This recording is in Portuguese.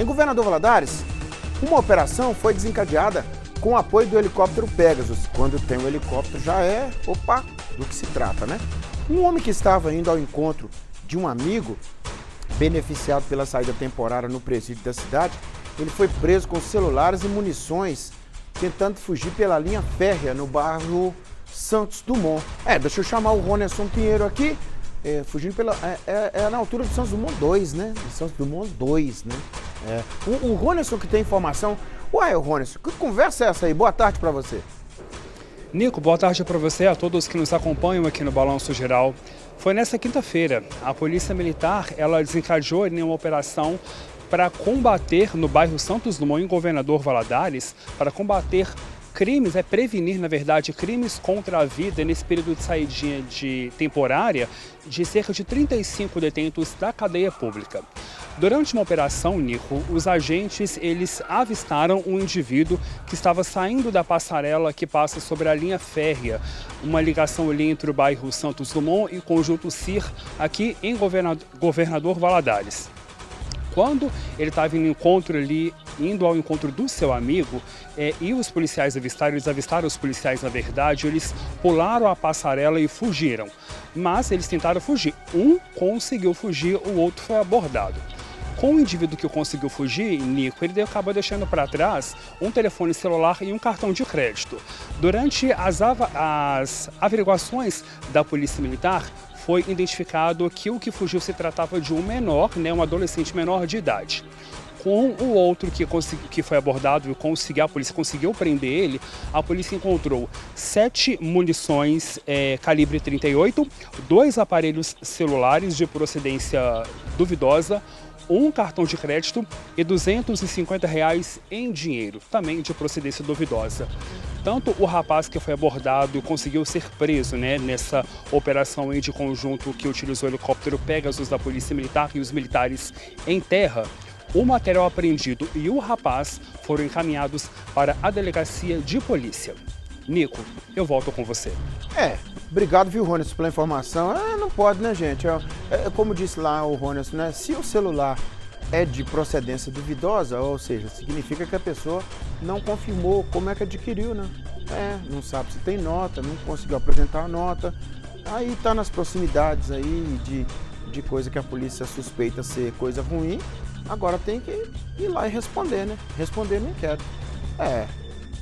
Em Governador Valadares, uma operação foi desencadeada com o apoio do helicóptero Pegasus. Quando tem o helicóptero já é, opa, do que se trata, né? Um homem que estava indo ao encontro de um amigo beneficiado pela saída temporária no presídio da cidade, ele foi preso com celulares e munições tentando fugir pela linha férrea no bairro Santos Dumont. É, deixa eu chamar o Ronerson Pinheiro aqui, é, fugindo pela. É, é, é, na altura do Santos Dumont 2, né? Santos Dumont 2, né? É. O, o Ronerson que tem informação. Uai, Ronerson, que conversa é essa aí? Boa tarde para você. Nico, boa tarde para você, a todos que nos acompanham aqui no Balanço Geral. Foi nessa quinta-feira, a Polícia Militar ela desencadeou em uma operação para combater no bairro Santos Dumont, em Governador Valadares, para combater crimes, é prevenir, na verdade, crimes contra a vida nesse período de saída de temporária de cerca de 35 detentos da cadeia pública. Durante uma operação, Nico, os agentes eles avistaram um indivíduo que estava saindo da passarela que passa sobre a linha férrea, uma ligação ali entre o bairro Santos Dumont e o conjunto CIR, aqui em Governador, Valadares. Quando ele estava em encontro ali, indo ao encontro do seu amigo, é, e os policiais avistaram, eles avistaram os policiais na verdade, eles pularam a passarela e fugiram. Mas eles tentaram fugir. Um conseguiu fugir, o outro foi abordado. Com o indivíduo que conseguiu fugir, Nico, ele acaba deixando para trás um telefone celular e um cartão de crédito. Durante as, as averiguações da Polícia Militar, foi identificado que o que fugiu se tratava de um menor, né, um adolescente menor de idade com o outro que, consegui, que foi abordado e conseguiu, a polícia conseguiu prender ele, a polícia encontrou sete munições é, calibre 38, dois aparelhos celulares de procedência duvidosa, um cartão de crédito e 250 reais em dinheiro, também de procedência duvidosa. Tanto o rapaz que foi abordado conseguiu ser preso né, nessa operação de conjunto que utilizou o helicóptero Pegasus da Polícia Militar e os militares em terra, o material apreendido e o rapaz foram encaminhados para a delegacia de polícia. Nico, eu volto com você. É, obrigado, viu, Rones, pela informação. É, não pode, né, gente? É, é, como disse lá o Rones, né? Se o celular é de procedência duvidosa, ou seja, significa que a pessoa não confirmou como é que adquiriu, né? É, não sabe se tem nota, não conseguiu apresentar a nota. Aí tá nas proximidades aí de, de coisa que a polícia suspeita ser coisa ruim. Agora tem que ir lá e responder, né? Responder no inquérito. É,